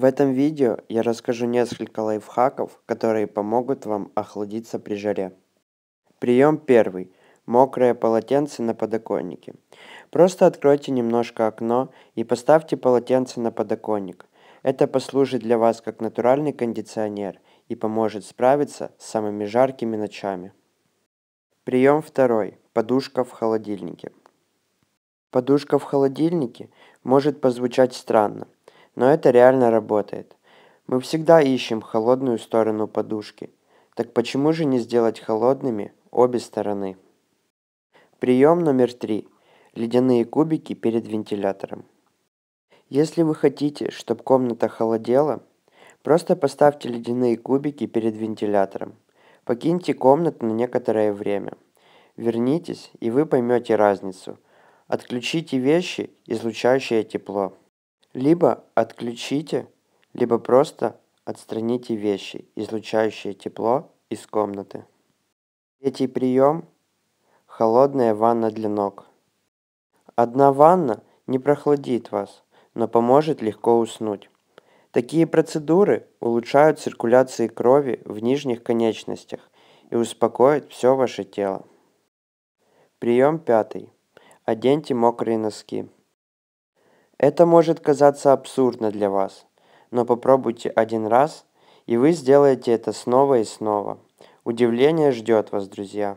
В этом видео я расскажу несколько лайфхаков, которые помогут вам охладиться при жаре. Прием первый. Мокрое полотенце на подоконнике. Просто откройте немножко окно и поставьте полотенце на подоконник. Это послужит для вас как натуральный кондиционер и поможет справиться с самыми жаркими ночами. Прием второй. Подушка в холодильнике. Подушка в холодильнике может позвучать странно, но это реально работает. Мы всегда ищем холодную сторону подушки. Так почему же не сделать холодными обе стороны? Прием номер три. Ледяные кубики перед вентилятором. Если вы хотите, чтобы комната холодела, просто поставьте ледяные кубики перед вентилятором. Покиньте комнату на некоторое время. Вернитесь, и вы поймете разницу. Отключите вещи, излучающие тепло. Либо отключите, либо просто отстраните вещи, излучающие тепло, из комнаты. Третий прием – холодная ванна для ног. Одна ванна не прохладит вас, но поможет легко уснуть. Такие процедуры улучшают циркуляцию крови в нижних конечностях и успокоят все ваше тело. Прием пятый. Оденьте мокрые носки. Это может казаться абсурдно для вас, но попробуйте один раз, и вы сделаете это снова и снова. Удивление ждет вас, друзья.